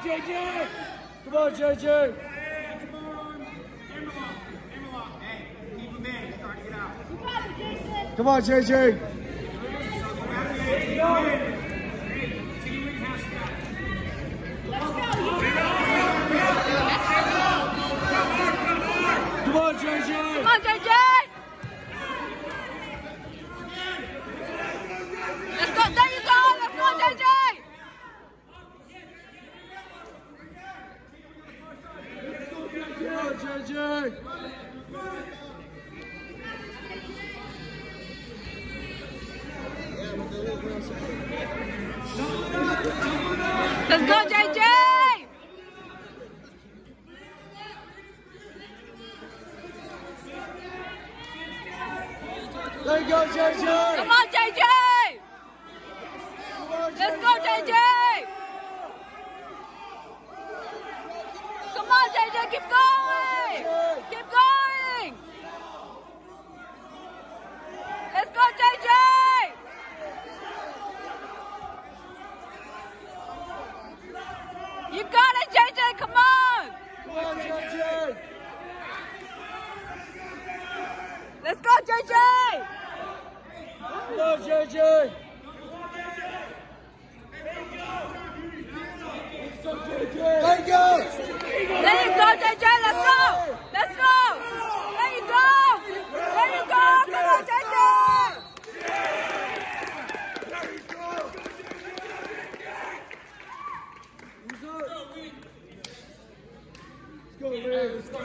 Come on, JJ! Come on, JJ! Come on. Hammerlock. Hammerlock. Hey, keep him in. He's starting to get out. You got it, Jason. Come on, JJ! Hey, see you in half step. Let's go. Come on, JJ! Come on, JJ. Let's go. There you go. Let's go, JJ. Come on, JJ! Let's go, JJ. You go, JJ! Come on, JJ. Let's go, JJ. Come on, JJ. Keep going. Keep going. Let's go, JJ. You got it, JJ. Come on. Come on, JJ! Let's go, JJ. Come on, JJ! There you go! There you go, JJ. Let's go. Let's go. There you go. There you go. Come on, JJ. Let's go.